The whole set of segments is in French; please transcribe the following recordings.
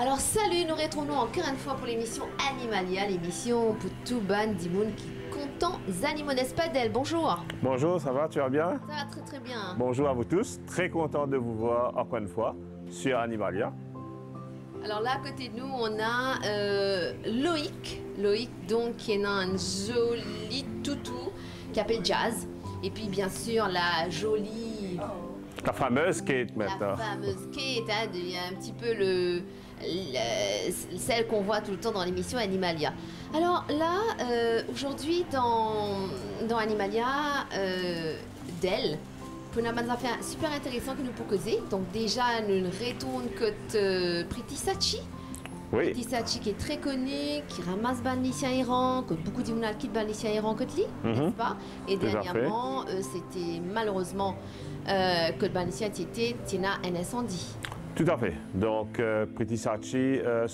Alors salut, nous retrouvons encore une fois pour l'émission Animalia, l'émission pour tout ban Dimoun qui content animaux, n'est-ce pas Del Bonjour. Bonjour, ça va, tu vas bien? Ça va très très bien. Bonjour à vous tous, très content de vous voir encore une fois sur Animalia. Alors là, à côté de nous, on a euh, Loïc. Loïc, donc, qui est un joli toutou qui s'appelle Jazz. Et puis, bien sûr, la jolie... La fameuse Kate La maintenant. fameuse Kate, hein, il y a un petit peu le, le- celle qu'on voit tout le temps dans l'émission Animalia. Alors là, euh, aujourd'hui dans, dans Animalia, euh, Dell, avons une affaire super intéressant que nous causer. Donc déjà, nous retournons côté euh, Priti Sachi. Oui, Priti Sachi qui est très connu, qui ramasse ban lycéens errants, que beaucoup d'hommes quittent ban lycéens errants côté lui, Mhm. n'est-ce pas? Et fait. dernièrement, euh, c'était malheureusement euh, que le ban lycéen était Tina un incendie. Tout à fait. Donc, euh, Pretty Sachi euh,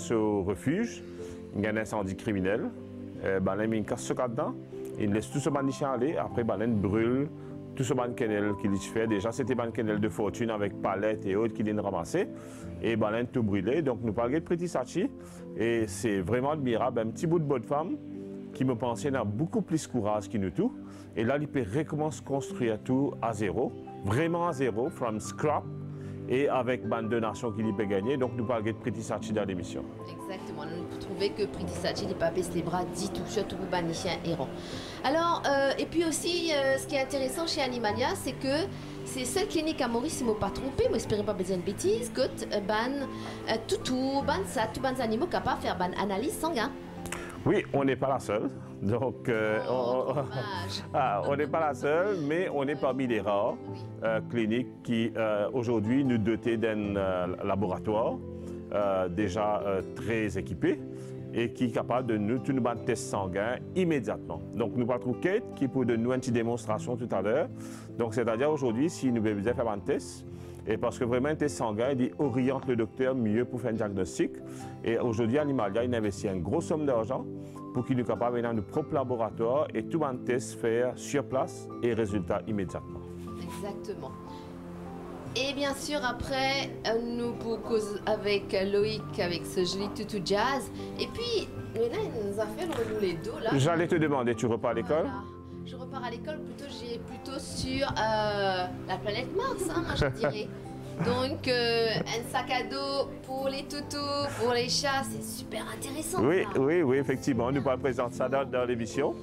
refuge, il y a un incendie criminel. Euh, là, il casse dedans, il laisse tout ce manicien aller. Après, il brûle tout ce ban kennel qu'il fait. Déjà, c'était ban kennel de fortune avec palettes et autres qu'il a ramassé. Et il tout brûlé. Donc, nous parlons de Pretty Sachi. Et c'est vraiment admirable. Un petit bout de bonne femme qui me pensait n'a beaucoup plus courage que nous tous. Et là, il peut recommencer à construire tout à zéro, vraiment à zéro, from scrap, et avec bande de nations qu'il peut gagner. Donc, nous parlons de Pretty Sachi dans l'émission. Exactement, nous trouvons que Priti Sachi n'est pas baissé les bras dit tout, surtout pour ban lycéen errant. Alors, euh, et puis aussi, euh, ce qui est intéressant chez Animalia, c'est que c'est seule clinique à Maurice, ils ne m'ont pas trompé, moi j'espère pas besoin de bêtises, que ban euh, toutou, ban ça, tout ban animaux capables de faire ban analyse sanguin. Oui, on n'est pas la seule. Donc, euh, Oh, on-. Ah, on n'est pas la seule, mais on est parmi les rares euh, cliniques qui, euh, aujourd'hui, nous dotent d'un laboratoire déjà très équipé et qui est capable de nous, nous battre test sanguin immédiatement. Donc, nous parlons Kate qui de nous une petite démonstration tout à l'heure. Donc, c'est-à-dire aujourd'hui, si nous devons faire un test, et parce que vraiment, un test sanguin, il oriente le docteur mieux pour faire un diagnostic. Et aujourd'hui, Animalia, il investit une grosse somme d'argent pour qu'il soit capable dans notre propre laboratoire et tout un test faire sur place et résultat immédiatement. Exactement. Et bien sûr, après, euh, nous cause avec euh, Loïc, avec ce joli toutou jazz. Et puis, là, il nous a fait le les dos, là. J'allais te demander, tu repars à l'école? Voilà. Je repars à l'école plutôt, j'ai plutôt sur euh, la planète Mars, hein, moi je dirais. Donc, euh, un sac à dos pour les toutous, pour les chats, c'est super intéressant. Oui, ça. oui, oui, effectivement. Nous allons présenter ça dans, dans l'émission.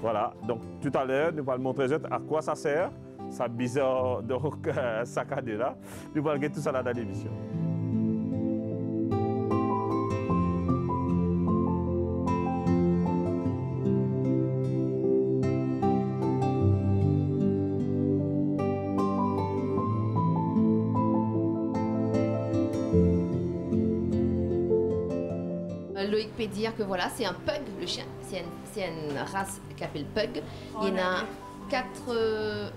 Voilà. Donc, tout à l'heure, nous allons montrer à quoi ça sert, ça bizarre donc, euh, sac à dos là. Nous allons tout ça là dans l'émission. Euh, peut dire que voilà, c'est un pug, le chien. C'est une, c'est une race qui s'appelle pug. Il y en a 4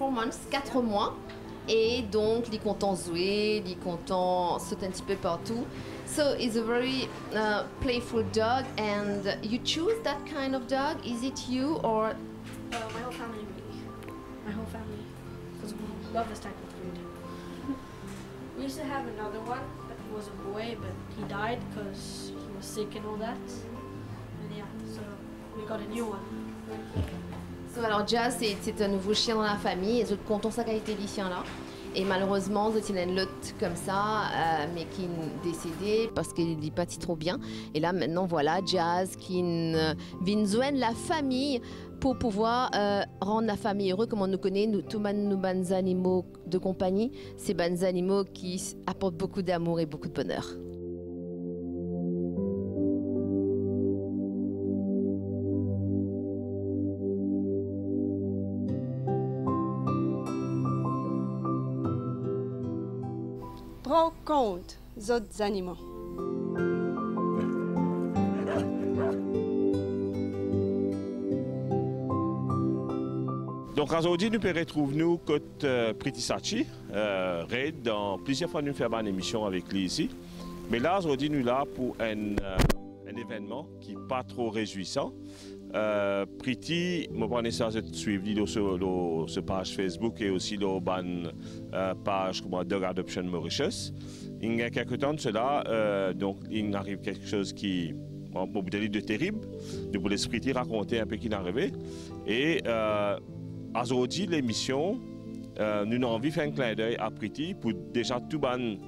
months, 4 mois. Et donc, il est content jouer, il est content sauter un petit peu partout. So, it's a very uh, playful dog. And you choose that kind of dog? Is it you or? Uh, my whole family really. My whole family. Because we love this type of food. we used to have another one, but he was a boy, but he died because a alors Jazz, c'est, un nouveau chien dans la famille. Et autres contents sa qualité du chien là. Et malheureusement, il y une lot comme ça, euh, mais qui est décédé parce qu'il n'est pas trop bien. Et là, maintenant, voilà, Jazz qui n- vient la famille pour pouvoir euh, rendre la famille heureux, comme on nous connaît, nous, tous nos bonnes animaux de compagnie, ces bonnes animaux qui apportent beaucoup d'amour et beaucoup de bonheur. Compte des autres animaux. Donc aujourd'hui, nous pouvons retrouver nous côté euh, Pretty Sachi, euh, Raid, dans plusieurs fois nous faisons une émission avec lui ici. Mais là, aujourd'hui, nous là pour un, euh, événement qui n'est pas trop réjouissant. Euh, Priti, je prends ça de suivre sur ce page Facebook et aussi sur euh, page comme Dog Adoption Mauritius. Il y a quelques temps de cela, euh, donc il arrive quelque chose qui bon, de terrible, de pour l'esprit raconter un peu qui est arrivé. Et euh, aujourd'hui, l'émission, euh, nous avons envie de faire un clin d'œil à Priti pour déjà tout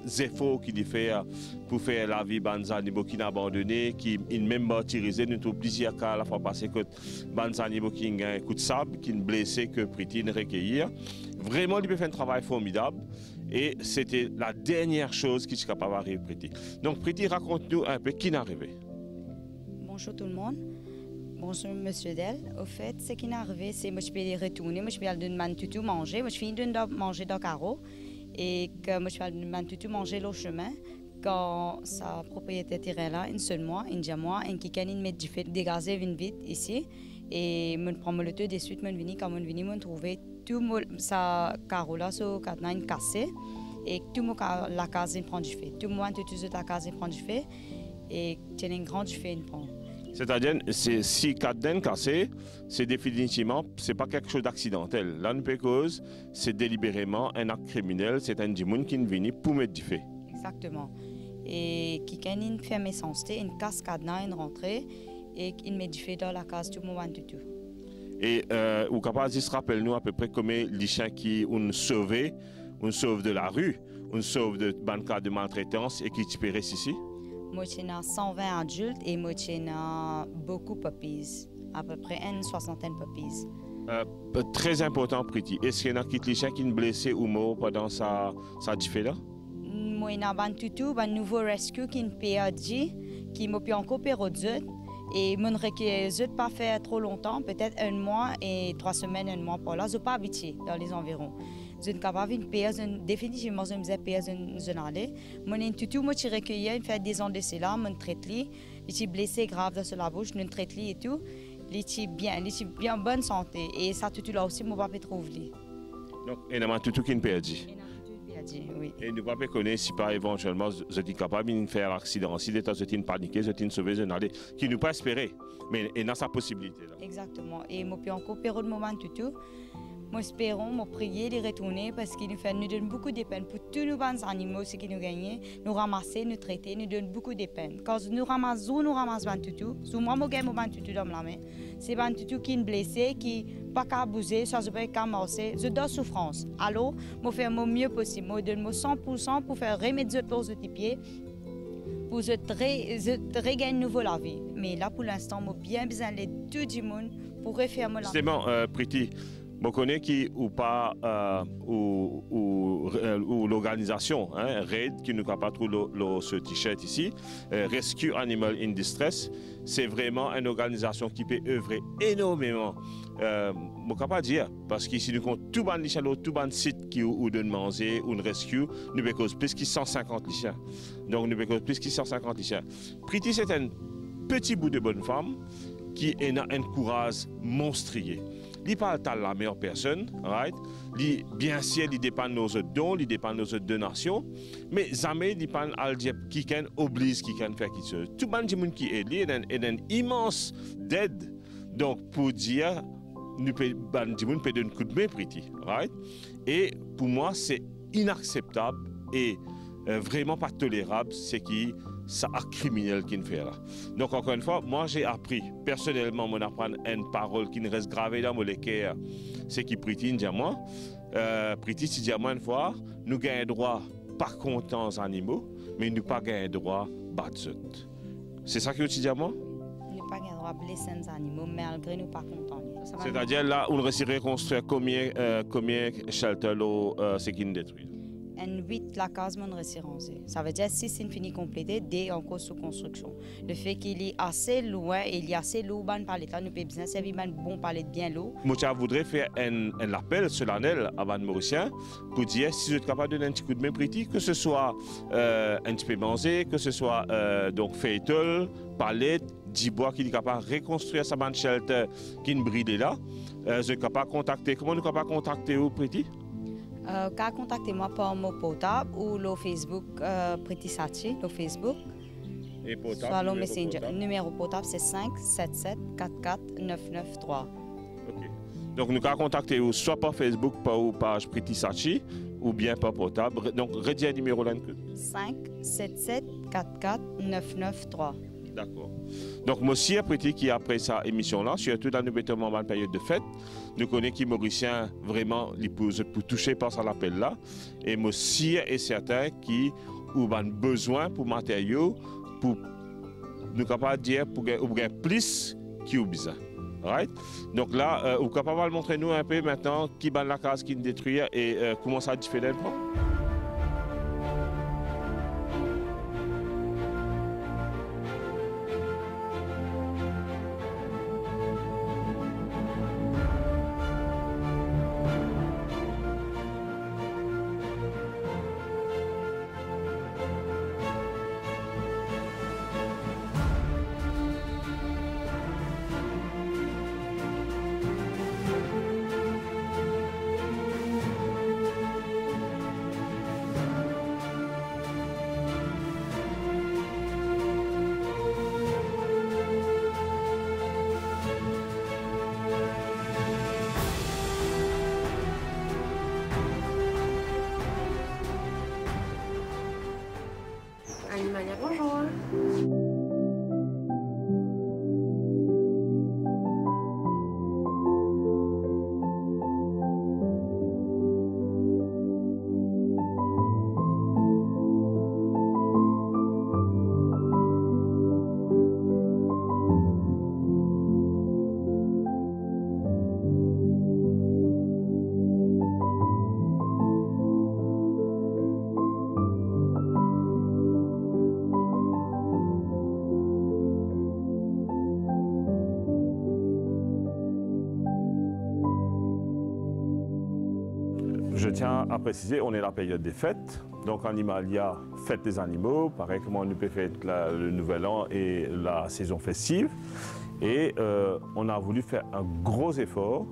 les efforts qu'il fait euh, pour faire la vie des animaux qui n'ont abandonné, qui ont même martyrisé. Nous avons plusieurs cas la fois passée que les animaux qui ont un coup de sable, qui ont blessé, que Priti ne recueillir. Vraiment, il peut faire un travail formidable. Et c'était la dernière chose qui est capable d'arriver, Priti. Donc, Priti, raconte-nous un peu qui est arrivé. Bonjour tout le monde. Bonjour Monsieur Del. Au fait, ce qui est arrivé, c'est que je vais retourner, moi je vais aller demander tout manger. Je finis de manger dans carreau et que je aller demander tout manger le chemin. Quand sa propriétaire terrain là, une seule mois, une mois, un qui can met du fait dégazer vite ici et me prend le tout de suite me vini quand me vini me trouver tout sa carreau là sur cadenas cassé et tout mon la case prend du fait. Tout le monde tout la case prend du fait et tient un grand du fait une prend. C'est-à-dire, si cadden cassé, c'est définitivement, c'est pas quelque chose d'accidentel. Là, cause, c'est délibérément un acte criminel, c'est un démon qui vient pour mettre du fait. Exactement. Et qui a une ferme essentielle, une casse cadenas, une rentrée, et du fait dans la case le moment du tout. Et euh, ou capable de se rappeler nous à peu près combien les chiens qui ont sauvé, on sauve de la rue, on sauve de cas de maltraitance et qui périssent ici? Moi, j'ai 120 adultes et moi, j'ai beaucoup de puppies, à peu près une soixantaine de puppies. Euh, très important, Priti. Est-ce qu'il y en a qui sont blessés ou morts pendant sa, sa là Moi, il y a un nouveau rescue qui est perdu, qui m'a pu encore perdu. Et je ne pas fait trop longtemps, peut-être un mois et trois semaines, un mois pour là. Je pas habitué dans les environs je suis capable de payer définitivement je me payer une aller mon tout moi je recueilli une fait des ans de cela mon traite li il blessé grave dans la bouche mon traite li et tout il est bien il est bien bonne santé et ça tout là aussi mon papa trouve li donc et a tout qui est perdu oui. Et ne pas connaître si pas éventuellement je suis capable de faire un accident, si l'état est paniqué, je suis sauvé, je qui ne pas espérer, mais il a sa possibilité. Là. Exactement. Et moi, puis encore période moment tout tout. Nous espérons, nous prier de retourner parce qu'il nous, fait, nous donne beaucoup de peine pour tous nos animaux, ce qui nous gagnent, nous ramasser, nous traiter, nous donne beaucoup de peine. Quand nous ramassons, nous ramassons tout, si moi, je gagne tout dans la main, c'est tout qui est blessé, qui pas qu'à bouger, ça ne peut pas marcher, je donne souffrance. Alors, je fais mon mieux possible, je donne 100% pour faire remettre pour ce pied pour je regagner nouveau la vie. Mais là, pour l'instant, j'ai bien besoin de tout le monde pour refaire mon la bon, euh, Priti. Je connais qui ou pas euh, euh, ou l'organisation hein, RAID qui nous capable trouver ce t-shirt ici, euh, Rescue Animal in Distress, c'est vraiment une organisation qui peut œuvrer énormément. Je ne pas dire parce qu'ici nous avons tout le lichens, tout le site qui ou de manger ou de rescue, nous avons plus de 150 lichens. Donc nous avons plus de 150 lichens. Priti c'est un petit bout de bonne femme qui a un courage monstrueux. Il parle de la meilleure personne, right? Li, bien sûr, il dépend de nos dons, il dépend de nos donations, mais jamais il dépend de qui can oblige qui can faire quelque chose. Tout le monde qui est là, est une immense aide. Donc, pour dire, nous peut donner un coup de main, right? Et pour moi, c'est inacceptable et vraiment pas tolérable, ce qui ça a criminel qu'il fait là. Donc encore une fois, moi j'ai appris personnellement, mon apprendre une parole qui ne reste gravée dans mon cœur, c'est qui Priti dit moi. Euh, Priti dit moi une fois, nous gagnons droit pas contents aux animaux, mais nous pas gagnons droit battre. C'est ça que tu dis à moi? Nous pas droit blesser les animaux malgré nous pas contents. C'est-à-dire là, on réussit à reconstruire combien, euh, combien shelter euh, c'est qui nous détruit? En 8 la case mon référencé. Ça veut dire 6 une fini complété, D encore sous construction. Le fait qu'il est assez loin il a assez l'eau ban par l'État, nous un bon palais de bien l'eau. Moi, je voudrais faire un, un appel solennel à Van Mauricien pour dire si vous êtes capable de donner un petit coup de main petit, que ce soit euh, un petit peu manger, que ce soit euh, donc feuilletul, palette, bois qui est capable de reconstruire sa bande shelter qui est bridée là. Euh, je suis capable de contacter. Comment nous capable de contacter vous, Petit? Euh, contactez-moi par mon portable ou le Facebook euh, Pretty Sachi, le Facebook. Et portable, Swallow numéro Messenger. portable? Numéro portable, c'est 577 44 993. OK. Donc, nous avons contacté ou soit par Facebook, par ou page Pretty Sachi, ou bien par portable. Re- Donc, redis un numéro là. 577 44 993. D'accord. Donc, aussi, après qui après sa émission là, surtout dans le en période de fête, nous connaissons qui Mauricien vraiment les pour, pour toucher par ça l'appel là. Et aussi est certain qui un besoin pour matériaux, pour nous capables de dire pour gagner- plus qui ont besoin. Right? Donc là, euh, vous capable de montrer nous un peu maintenant qui bat la case qui nous détruit et euh, comment ça différent. On est la période des fêtes. Donc en Animalia, fête des animaux, pareil comment on peut faire le nouvel an et la saison festive. Et euh, on a voulu faire un gros effort.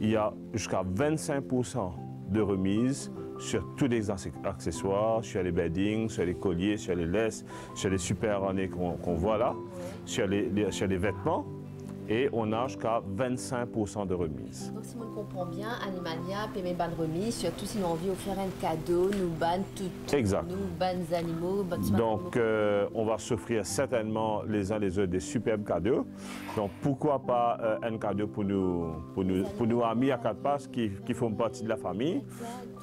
Il y a jusqu'à 25% de remise sur tous les acc- accessoires, sur les beddings, sur les colliers, sur les laisses, sur les super harnais qu'on voit là, sur les vêtements. Et on a jusqu'à 25% de remise. Donc, si on comprend bien, Animalia mettre de remise, surtout si on a envie d'offrir un cadeau, nous ban tout, Exact. nous ban animaux. ban. Donc, euh, on va s'offrir certainement les uns les autres des superbes cadeaux. Donc, pourquoi pas euh, un cadeau pour nous, pour nous, pour nos amis à quatre passes qui, qui font partie de la famille.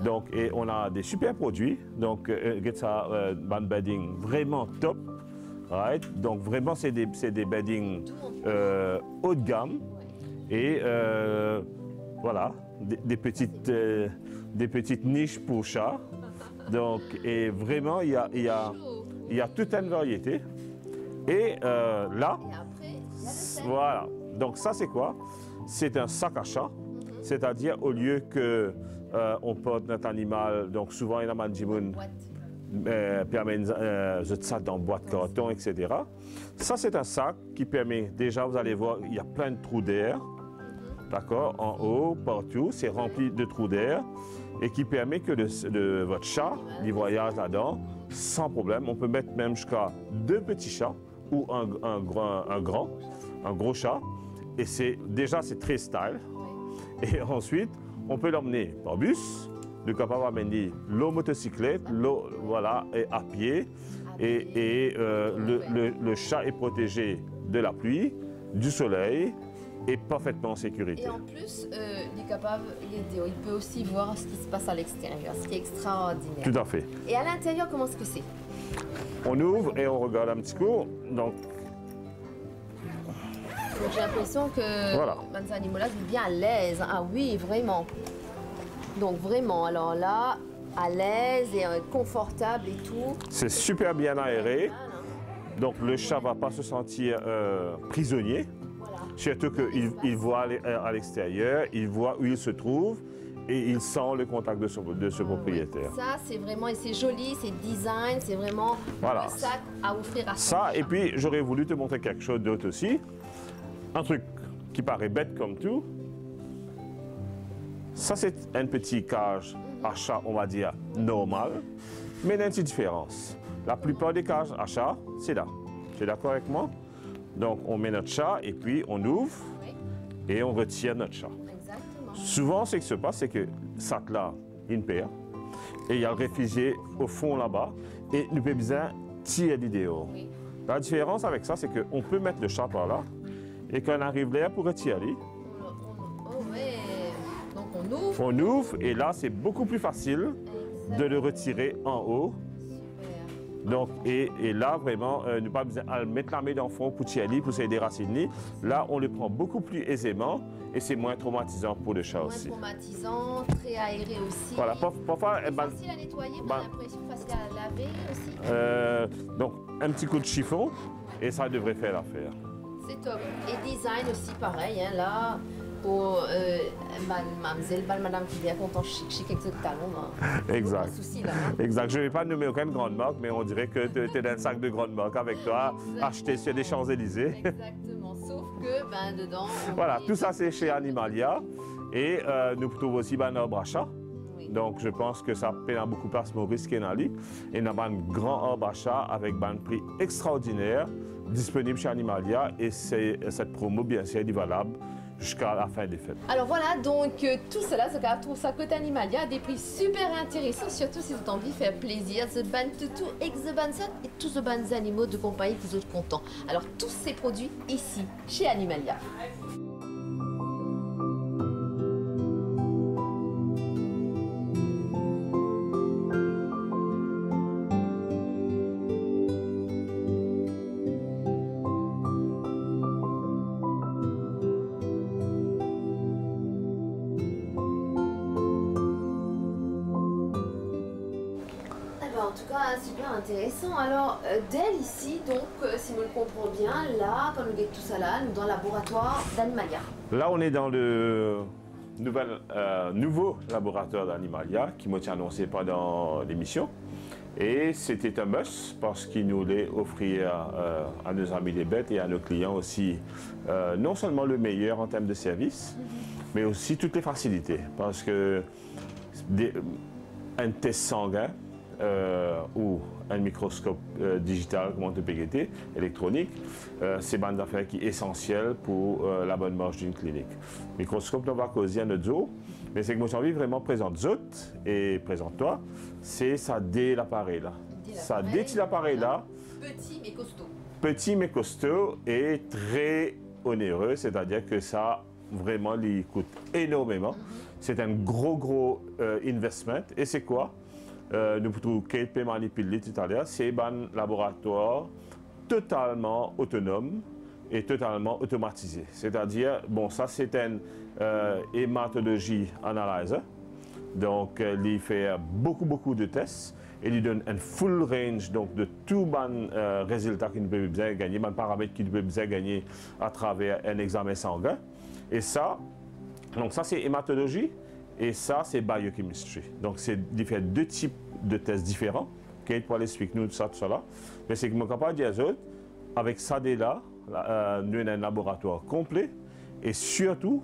Donc, et on a des super produits. Donc, euh, get ça, band bedding vraiment top. Right? Donc, vraiment, c'est des, des beddings euh, haut de gamme. Et euh, voilà, des, des petites, euh, des petites niches pour chats. Donc, et vraiment, il y a, il y a, il y a toute une variété. Et là, voilà. Donc ça, c'est quoi? C'est un sac à chat. C'est-à-dire, au lieu que on porte notre animal, donc souvent, il y a un mandimoun, Boîte. Euh, permet euh, de ça dans boîte carton, etc. Ça, c'est un sac qui permet, déjà, vous allez voir, il y a plein de trous d'air, d'accord, en haut, partout, c'est rempli de trous d'air, et qui permet que le- le- votre chat, il voyage là-dedans sans problème. On peut mettre même jusqu'à deux petits chats ou un, un grand, un gros chat, et c'est déjà, c'est très style. Et ensuite, on peut l'emmener par bus, le capable d'amener l'eau motocyclette, l'eau, voilà, et à pied. Et, et, euh, le, le- le chat est protégé de la pluie, du soleil et parfaitement en sécurité. Et en plus, euh, il est capable, il, est- il peut aussi voir ce qui se passe à l'extérieur, ce qui est extraordinaire. Tout à fait. Et à l'intérieur, comment est-ce que c'est? On ouvre et on regarde un petit coup. Donc, Donc j'ai l'impression que Voilà. Manza Animola est bien à l'aise. Ah oui, vraiment. Donc vraiment, alors là, à l'aise et euh, confortable et tout. c'est super bien aéré. Hein. Donc, le chat va pas se sentir euh, prisonnier. Voilà. Surtout qu'il il voit à l'e- à l'extérieur, il voit où il se trouve et il sent le contact de, ce propriétaire. Ça, c'est vraiment, et c'est joli, c'est design, c'est vraiment Voilà. sac à offrir à son Ça, chat. et puis j'aurais voulu te montrer quelque chose d'autre aussi. Un truc qui paraît bête comme tout. Ça, c'est un petit cage à chat, on va dire, normal. Mais il y a une petite différence. La plupart des cages à chat, c'est là. Tu es d'accord avec moi? Donc, on met notre chat et puis on ouvre et on retire notre chat. exactement. Souvent, ce qui se passe, c'est que ça là, il perd. Et il y a le réfugié au fond là-bas. Et pouvons bien tirer l'idée. Oui. La différence avec ça, c'est qu'on peut mettre le chat par là. Et quand on arrive là pour retirer, on ouvre. on ouvre. Et là, c'est beaucoup plus facile de le retirer en haut. Super. Donc, et, et là, vraiment, euh, ne pas besoin de mettre la main dans le fond pour tirer, pour s'aider des racines. Là, on le prend beaucoup plus aisément et c'est moins traumatisant pour le chat Moins aussi. traumatisant, très aéré aussi. Voilà, par- parfois, eh ben, Facile à nettoyer, l'impression, facile à laver aussi. euh, donc, un petit coup de chiffon et ça devrait faire l'affaire. C'est top. Et design aussi, pareil, hein, là, pour euh, mademoiselle, madame qui vient chic, chic avec ce talon. Là. Exact. Souci, là. hein. Exact. Je ne vais pas nommer aucune grande marque, mais on dirait que tu es dans un sac de grande marque avec toi, acheté sur les Champs-Élysées. Exactement. Sauf que, ben, dedans. Voilà, tout ça c'est chez Animalia. Et euh, nous trouvons aussi ben, arbre à chat. Oui. Donc je pense que ça peut beaucoup plus Maurice Kenali. Et nous avons un grand arbre à chat avec ben, un prix extraordinaire disponible chez Animalia. Et cette promo, bien sûr, est valable jusqu'à la fin des fêtes. Alors voilà, donc euh, tout cela, ce qu'on trouve ça côté Animalia, des prix super intéressants, surtout si vous avez envie de faire plaisir, The Ban Tutu, Ex The Ban et tous The Ban animaux de compagnie que vous êtes contents. Alors tous ces produits ici, chez Animalia. Le bien, là, quand guette tout ça là, dans le laboratoire d'Animalia. Là, on est dans le nouvel, euh, nouveau laboratoire d'Animalia qui m'a été annoncé pendant l'émission. Et c'était un must parce qu'il nous voulait offrir euh, à nos amis des bêtes et à nos clients aussi euh, non seulement le meilleur en termes de service, mais aussi toutes les facilités. Parce que un test sanguin euh, ou un microscope euh, digital, comment on peut guetter, électronique, euh, c'est une affaire qui est essentielle pour euh, la bonne marche d'une clinique. Microscope, on va causer un autre jour, mais c'est que moi j'ai envie vraiment présente Zot et présente toi, c'est ça dé l'appareil là. Ça dé l'appareil là, Petit mais costaud. petit mais costaud et très onéreux, c'est-à-dire que ça vraiment lui coûte énormément. C'est un gros gros euh, investment. Et c'est quoi? Euh, Nous trouvons Kate peut manipuler tout à l'heure. C'est un laboratoire totalement autonome et totalement automatisé. C'est-à-dire, bon, ça c'est un euh, hématologie analyzer. Donc, euh, il fait beaucoup, beaucoup de tests et il donne un full range donc, de tous les euh, résultats qu'il peut bien gagner, les paramètres qu'il peut bien gagner à travers un examen sanguin. Et ça, donc ça c'est hématologie et ça c'est biochemistry. Donc, c'est deux types de tests différents. Kate pourra expliquer nous tout ça, tout ça. Mais c'est que mon capable de dire avec ça là, là, euh, nous avons un laboratoire complet et surtout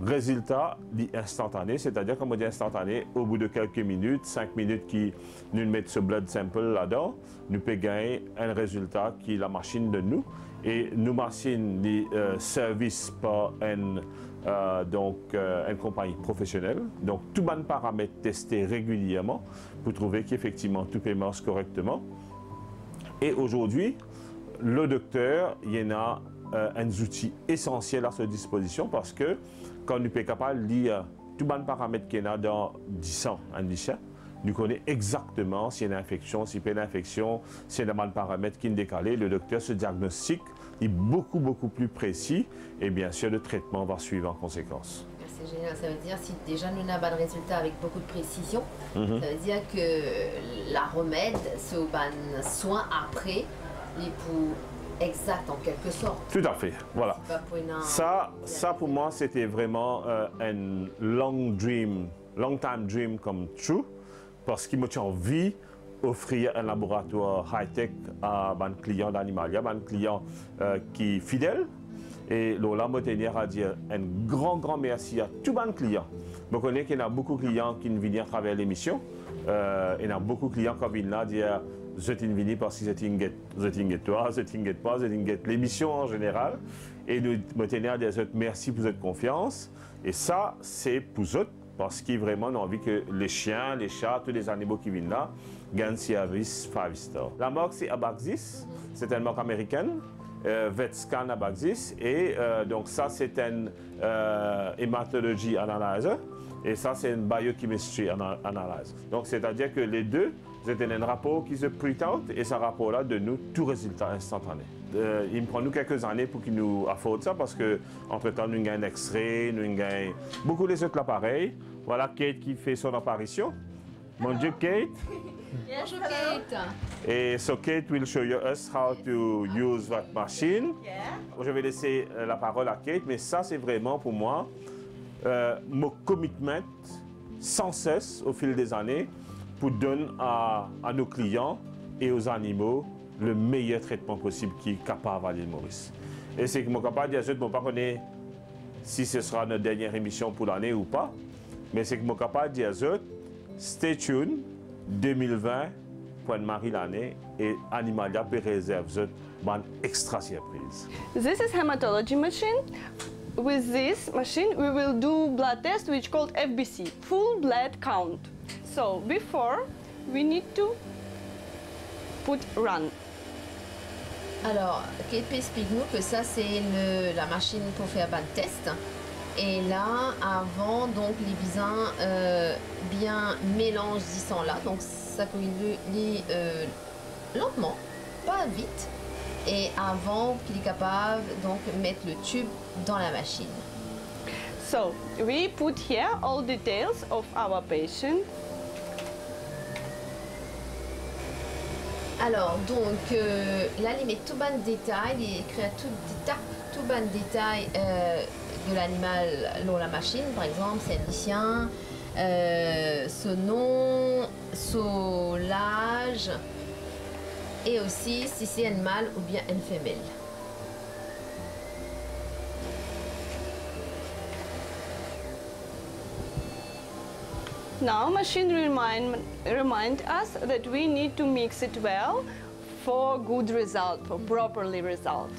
résultat instantané, c'est-à-dire comme on dit instantané, au bout de quelques minutes, cinq minutes qui nous mettent ce blood sample là-dedans, nous pouvons gagner un résultat qui est la machine de nous. Et nous machine les euh, services par une, euh, donc, euh, une compagnie professionnelle. Donc, tout bon paramètres testés régulièrement pour trouver qu'effectivement tout peut marche correctement. Et aujourd'hui, le docteur, il y en a euh, un outil essentiel à sa disposition parce que quand nous sommes capable de lire tous les paramètres qu'il y a dans 10 ans, un nous connaissons exactement s'il y a une infection, s'il y a une infection, s'il y a des paramètres qui sont décalés. Le docteur se diagnostic est beaucoup, beaucoup plus précis et bien sûr le traitement va suivre en conséquence. C'est génial, ça veut dire si déjà nous n'avons pas de résultat avec beaucoup de précision, Mhm. ça veut dire que la remède, ce ban soin après, les pour exact en quelque sorte. Tout à fait, voilà. Une- Ça, ça pour moi, c'était vraiment euh, un long dream, long time dream comme true, parce qu'il m'a envie d'offrir un laboratoire high-tech à un client d'Animalia, un client euh, qui est fidèle. Et Lola me tenir à dire un grand, grand merci à tous mes clients. Je connais qu'il y a beaucoup de clients qui viennent à travers l'émission. Euh, il y a beaucoup de clients qui viennent là dire êtes vini parce que vous êtes toi, vous êtes pas, vous êtes l'émission en général. Et nous tenir à dire merci pour votre confiance. Et ça, c'est pour eux parce qu'ils vraiment ont envie que les chiens, les chats, tous les animaux qui viennent là gagnent service five star. La marque, c'est Abaxis. C'est une marque américaine. Euh, VetScan Abaxis. Et euh, donc, ça, c'est une euh, hématologie analyzer. Et ça, c'est une biochemistry analyzer. Donc, c'est-à-dire que les deux, c'est un rapport qui se print out et ce rapport-là donne nous tout résultat instantané. Euh, il me prend nous quelques années pour qu'il nous afforde ça parce que entre temps nous avons un X-ray, nous avons beaucoup les autres appareils. Voilà Kate qui fait son apparition. Mon Dieu Kate. Bonjour Kate. Et so Kate will show you us how to use that machine. Je vais laisser euh, la parole à Kate, mais ça c'est vraiment pour moi euh, mon commitment sans cesse au fil des années pour donner à, à nos clients et aux animaux le meilleur traitement possible qui est capable à l'île Maurice. Et c'est que mon capable de dire, je ne pas connaître si ce sera notre dernière émission pour l'année ou pas, mais c'est que mon capable de dire, stay tuned, 2020, point de Marie l'année, et Animalia peut réserver une extra surprise. This is hematology machine. With this machine, we will do blood test which called FBC, full blood count. So before, we need to put run. Alors, Kate explique-nous que ça, c'est la machine pour faire un test? Et là, avant, donc, les bisins euh, bien mélangent sang là. Donc, ça lui euh, lentement, pas vite. Et avant qu'il est capable donc mettre le tube dans la machine. So, we put here all details of our patient. Alors, donc, euh, là, il met tout bon détail, il écrit tout, tout bon détail euh, de l'animal dans la machine. Par exemple, chien, euh, son nom, son âge, et aussi si c'est un mâle ou bien une femelle. Now machine remind, remind us that we need to mix it well for good result, for properly result.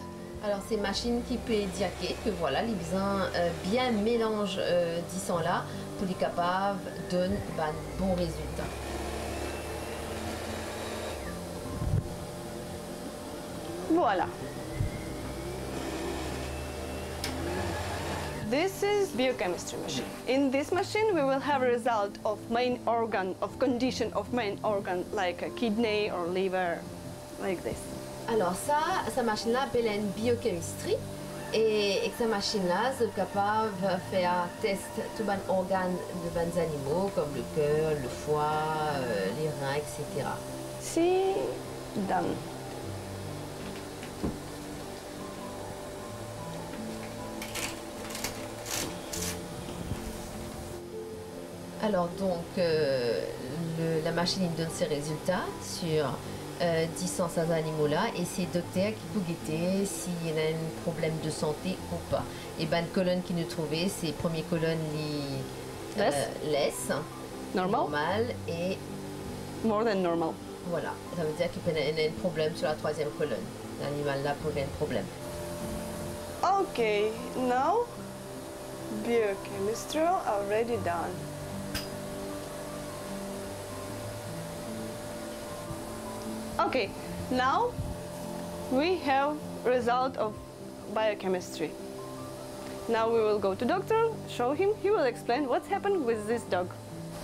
Alors c'est machine qui peut dire que voilà, les besoins euh, bien mélange euh, là pour les capables donner ben, bon résultat. Voilà. This is biochemistry machine. In this machine, we will have a result of main organ, of condition of main organ, like a kidney or liver, like this. Alors ça, cette machine-là appelle une biochemistry. Et, et cette machine-là, c'est capable de faire test tous les organes de bons animaux, comme le cœur, le foie, euh, les reins, etc. Done. Alors donc, euh, la machine donne ses résultats sur euh, 10 sans animaux-là et c'est le docteur qui peut guetter s'il y a un problème de santé ou pas. Et ben, colonne qui nous trouvait, c'est première colonne les euh, laisse, normal et more than normal. Voilà, ça veut dire qu'il y a un problème sur la troisième colonne. L'animal là pourrait un problème. Ok, now biochemistry already done. Okay, now we have result of biochemistry. Now we will go to doctor, show him, he will explain what's happened with this dog.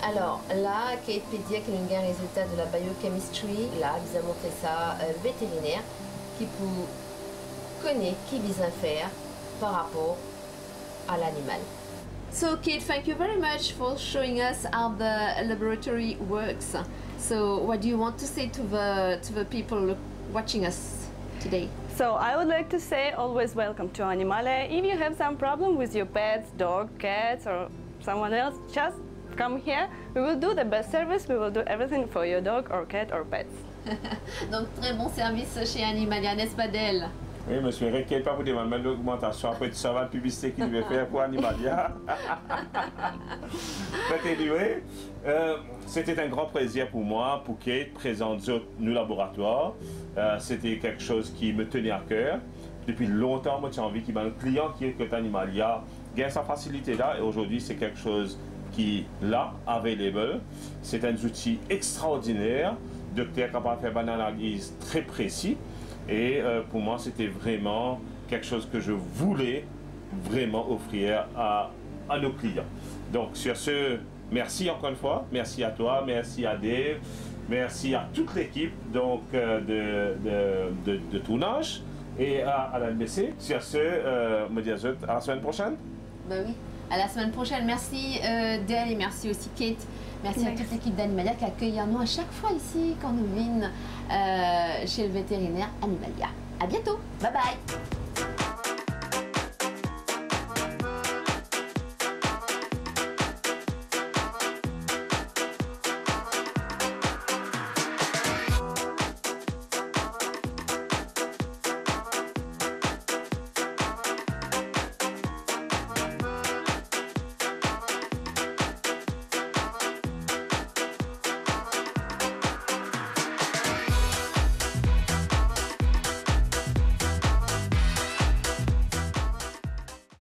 Alors là, Kate qu'il y a un résultat de la biochemistry. Là, il a montré ça euh, vétérinaire qui peut qui vient faire par rapport à l'animal. So Kate, thank you very much for showing us how the laboratory works. So, what do you want to say to the to the people watching us today? So, I would like to say always welcome to Animale. If you have some problem with your pets, dog, cats, or someone else, just come here. We will do the best service. We will do everything for your dog or cat or pets. Donc, très bon service chez Animalia, n'est-ce pas d'elle Oui, monsieur, inquiète pas pour demander l'augmentation. Après, tu sauras la publicité qu'il veut faire pour Animalia. But anyway, Euh, C'était un grand plaisir pour moi, pour Kate, présente nos laboratoires. Euh, C'était quelque chose qui me tenait à cœur. Depuis longtemps, moi, j'ai envie qu'il y ait un client qui est que Animalia gagne sa facilité là. Et aujourd'hui, c'est quelque chose qui là, available. C'est un outil extraordinaire. Docteur capable de faire une analyse très précis. Et euh, pour moi, c'était vraiment quelque chose que je voulais vraiment offrir à, à nos clients. Donc, sur ce, merci encore une fois. Merci à toi, merci à Dave, merci à toute l'équipe donc, euh, de, de, de, tournage et à, à l'NBC. Sur ce, euh, me dis à la semaine prochaine. Bah oui. À la semaine prochaine. Merci euh, Del et merci aussi Kate. Merci, à toute l'équipe d'Animalia qui accueille nous à chaque fois ici quand nous venons euh, chez le vétérinaire Animalia. À bientôt. Bye bye.